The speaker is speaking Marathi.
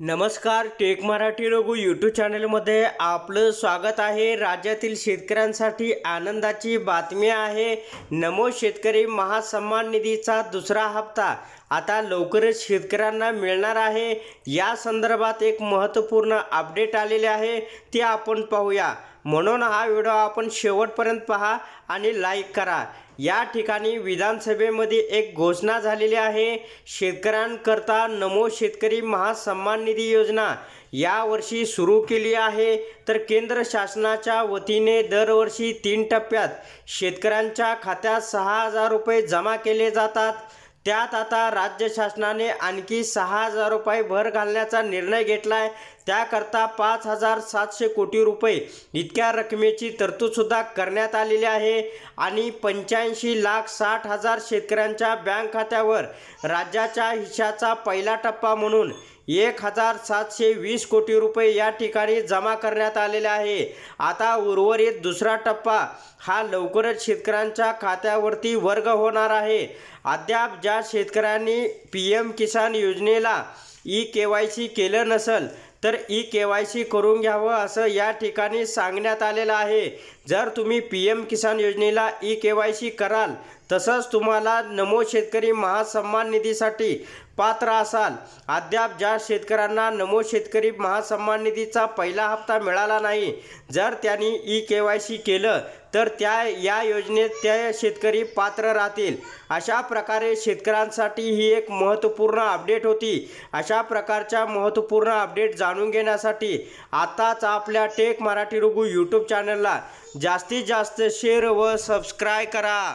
नमस्कार टेक मराठी रघु यूट्यूब चॅनलमध्ये आपलं स्वागत आहे. राज्यातील शेतकऱ्यांसाठी आनंदाची बातमी आहे. नमो शेतकरी महासन्मान निधीचा दुसरा हप्ता आता लवकरच शेतकऱ्यांना मिळणार आहे. या संदर्भात एक महत्त्वपूर्ण अपडेट आलेले आहे. ते आपण पाहूया. म्हणून हा व्हिडिओ आपण शेवटपर्यंत पहा आणि लाईक करा. या ठिकाणी विधानसभेमध्ये एक घोषणा झालेली आहे. शेतकऱ्यांकरता नमो शेतकरी महासन्मान निधी योजना यावर्षी सुरू केली आहे. तर केंद्र शासनाच्या वतीने दरवर्षी तीन टप्प्यात शेतकऱ्यांच्या खात्यात सहा हजार रुपये जमा केले जातात. त्यात आता राज्य शासनाने आणखी सहा हजार रुपये भर घालण्याचा निर्णय घेतला आहे त्याकरता पाच हजार सातशे कोटी रुपये इतक्या रकमेची तरतूदसुद्धा करण्यात आलेली आहे आणि पंच्याऐंशी लाख साठ हजार शेतकऱ्यांच्या बँक खात्यावर राज्याच्या हिश्शाचा पहिला टप्पा म्हणून एक हजार सातशे वीस कोटी रुपये या ठिकाणी जमा करण्यात आलेले आहे. आता उर्वरित दुसरा टप्पा हा लवकरच शेतकऱ्यांच्या खात्यावरती वर्ग होणार आहे. अद्याप ज्या शेतकऱ्यांनी पी एम किसान योजनेला ई के वाय सी केलं नसेल तर ई के वाय सी करून घ्यावं असं या ठिकाणी सांगण्यात आलेलं आहे. जर तुम्ही पी एम किसान योजनेला ई के वाय सी कराल तसंच तुम्हाला नमो शेतकरी महासन्मान निधीसाठी पात्र असाल. अद्याप ज्या शेतकऱ्यांना नमो शेतकरी महासन्मान निधीचा पहिला हप्ता मिळाला नाही जर त्यांनी ई के वाय सी केलं तर त्या या योजनेत त्या शेतकरी पात्र राहतील. अशा प्रकारे शेतकऱ्यांसाठी ही एक महत्त्वपूर्ण अपडेट होती. अशा प्रकारच्या महत्त्वपूर्ण अपडेट जाणून घेण्यासाठी आताच आपल्या टेक मराठी रुगू यूट्यूब चॅनलला जास्तीत जास्त शेअर व सबस्क्राय करा.